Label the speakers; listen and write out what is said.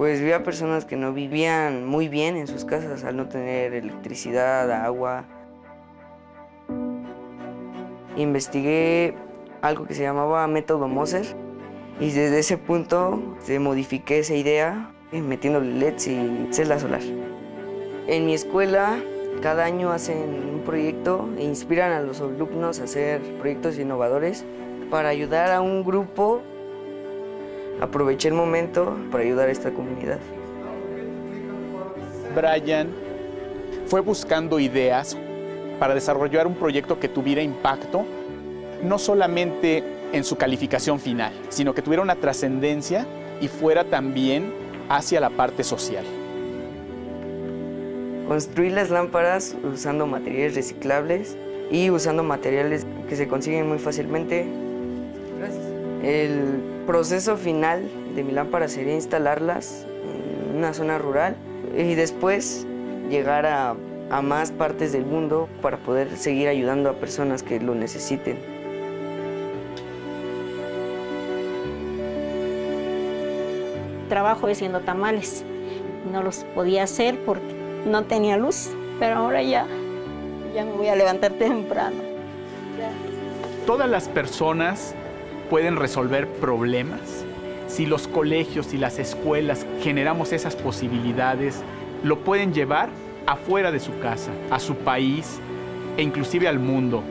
Speaker 1: Pues vi a personas que no vivían muy bien en sus casas al no tener electricidad, agua. Investigué algo que se llamaba método Moser y desde ese punto se modifiqué esa idea metiéndole LEDs y celda solar. En mi escuela cada año hacen un proyecto e inspiran a los alumnos a hacer proyectos innovadores para ayudar a un grupo. Aproveché el momento para ayudar a esta comunidad.
Speaker 2: Brian fue buscando ideas para desarrollar un proyecto que tuviera impacto, no solamente en su calificación final, sino que tuviera una trascendencia y fuera también hacia la parte social.
Speaker 1: Construir las lámparas usando materiales reciclables y usando materiales que se consiguen muy fácilmente. El proceso final de mi lámpara sería instalarlas en una zona rural y después llegar a, a más partes del mundo para poder seguir ayudando a personas que lo necesiten.
Speaker 3: trabajo haciendo tamales. No los podía hacer porque no tenía luz, pero ahora ya, ya me voy a levantar temprano.
Speaker 2: Todas las personas pueden resolver problemas. Si los colegios y las escuelas generamos esas posibilidades, lo pueden llevar afuera de su casa, a su país e inclusive al mundo.